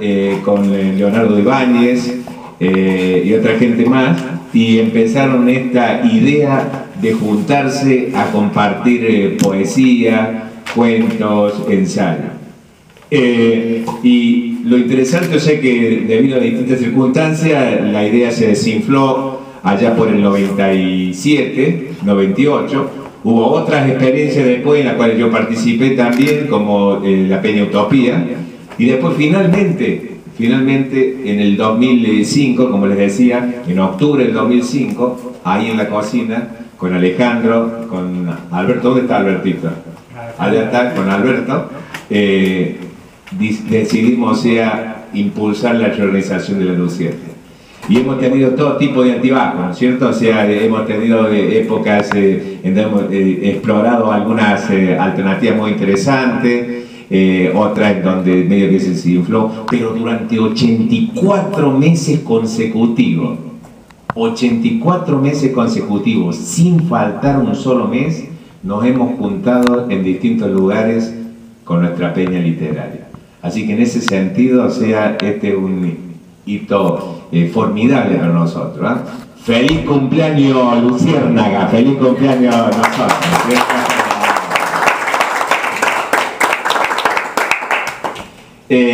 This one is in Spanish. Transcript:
eh, con eh, Leonardo Ibáñez eh, y otra gente más, y empezaron esta idea de juntarse a compartir eh, poesía, cuentos, ensayos. Y lo interesante es que debido a distintas circunstancias, la idea se desinfló allá por el 97, 98. Hubo otras experiencias después en las cuales yo participé también, como la Peña Utopía. Y después finalmente, finalmente en el 2005, como les decía, en octubre del 2005, ahí en la cocina, con Alejandro, con Alberto, ¿dónde está Albertito? Allá está, con Alberto. eh, decidimos sea, impulsar la reorganización de la Lucierte. Y hemos tenido todo tipo de altibajos, ¿no es cierto? O sea, hemos tenido eh, épocas eh, hemos eh, explorado algunas alternativas muy interesantes, eh, otras en donde medio que se desinfló, pero durante 84 meses consecutivos, 84 meses consecutivos, sin faltar un solo mes, nos hemos juntado en distintos lugares con nuestra peña literaria. Así que en ese sentido, sea, este es un hito eh, formidable para nosotros. ¿ah? Feliz cumpleaños, Luciérnaga, feliz cumpleaños a nosotros. Eh,